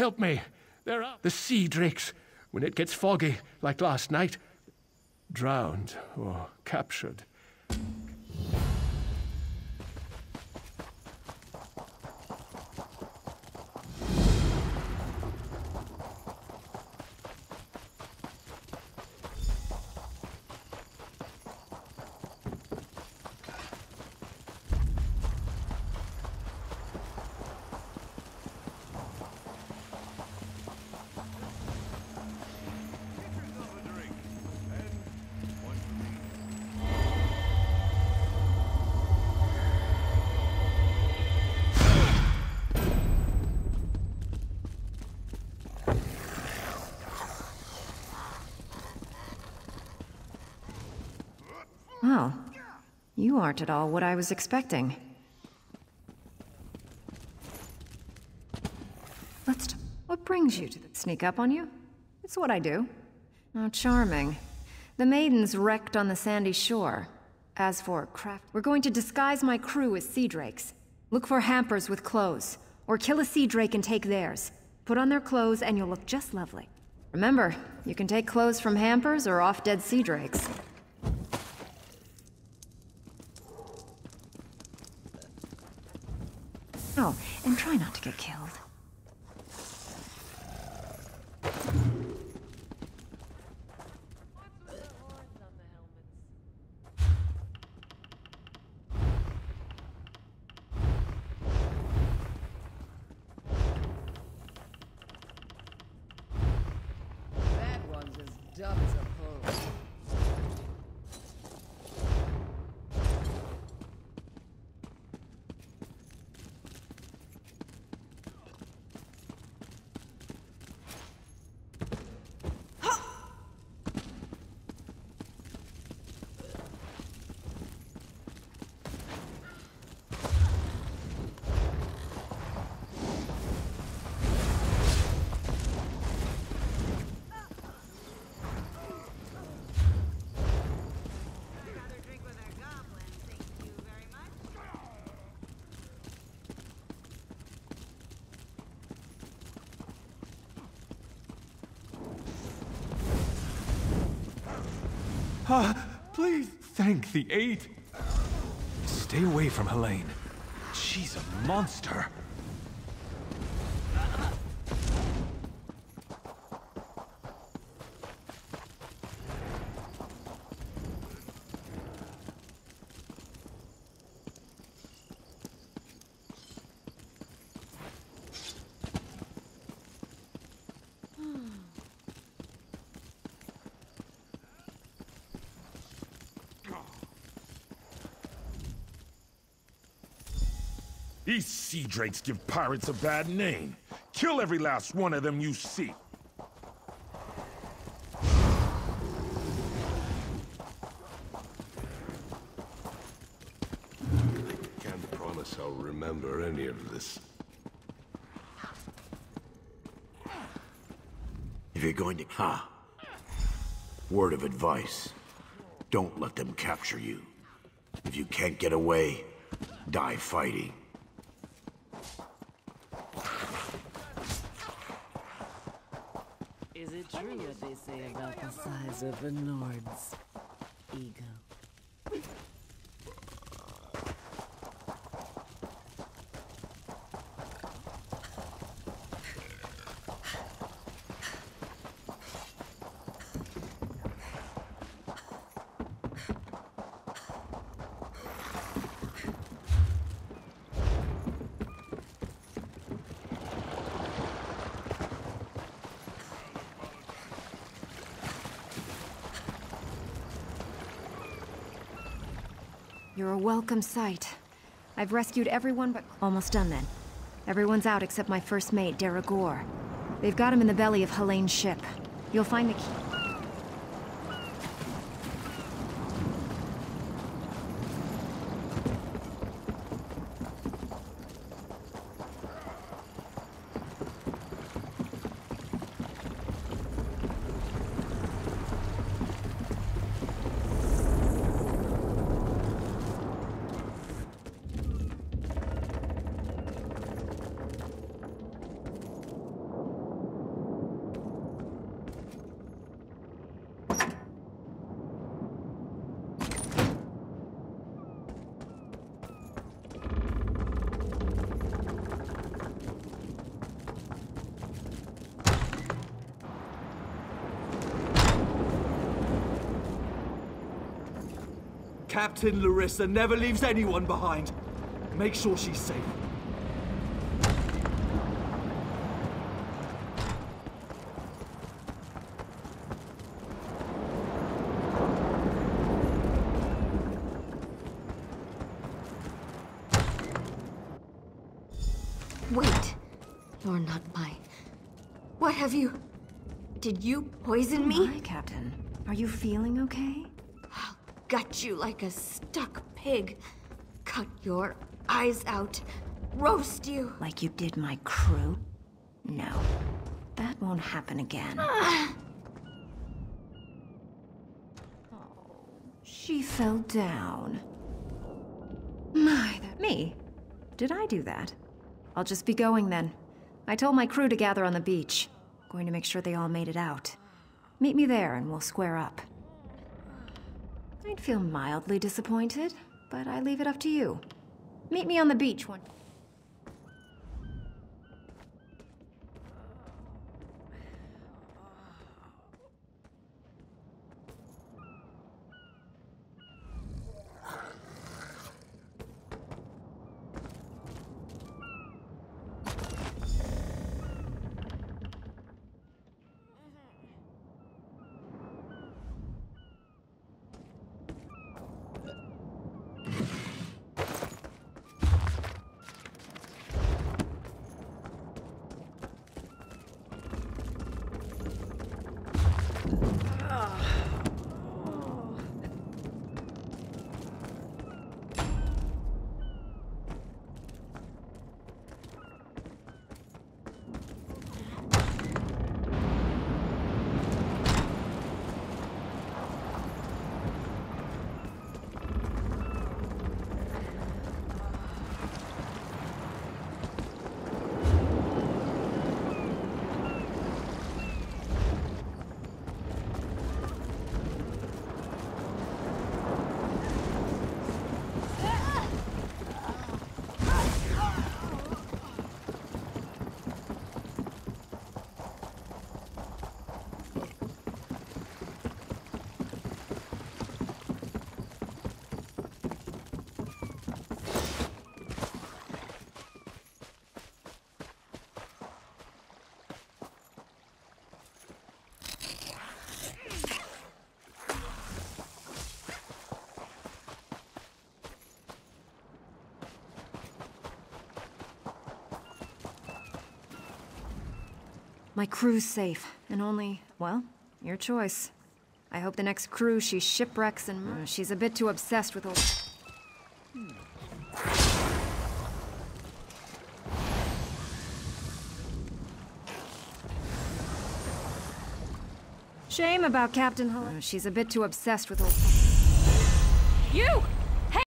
Help me. They're up. The sea drakes. When it gets foggy, like last night, drowned or captured. You aren't at all what I was expecting. Let's... t- What brings you to sneak up on you? It's what I do. Oh, charming. The maiden's wrecked on the sandy shore. As for craft... We're going to disguise my crew as sea drakes. Look for hampers with clothes. Or kill a sea drake and take theirs. Put on their clothes and you'll look just lovely. Remember, you can take clothes from hampers or off-dead sea drakes. Oh, and try not to get killed. Dumb as a pole. Ah, please thank the eight. Stay away from Helene. She's a monster. These sea drakes give pirates a bad name. Kill every last one of them you see. Can't promise I'll remember any of this. If you're going to... Ha! Word of advice. Don't let them capture you. If you can't get away, die fighting. Is it true what they say about the size of a Nord's ego? You're a welcome sight. I've rescued everyone but... Almost done then. Everyone's out except my first mate, Deragor. They've got him in the belly of Helene's ship. You'll find the key... Captain Larissa never leaves anyone behind. Make sure she's safe. Wait. You're not my... What have you... Did you poison me? Hi, Captain. Are you feeling okay? Gut you like a stuck pig. Cut your eyes out. Roast you. Like you did my crew? No. That won't happen again. Ah. oh, she fell down. My, that... Me? Did I do that? I'll just be going then. I told my crew to gather on the beach. Going to make sure they all made it out. Meet me there and we'll square up. I'd feel mildly disappointed, but I leave it up to you. Meet me on the beach one. Oh. My crew's safe, and only, well, your choice. I hope the next crew she shipwrecks and she's a bit too obsessed with old... Shame about Captain Hull. Uh, she's a bit too obsessed with old... You!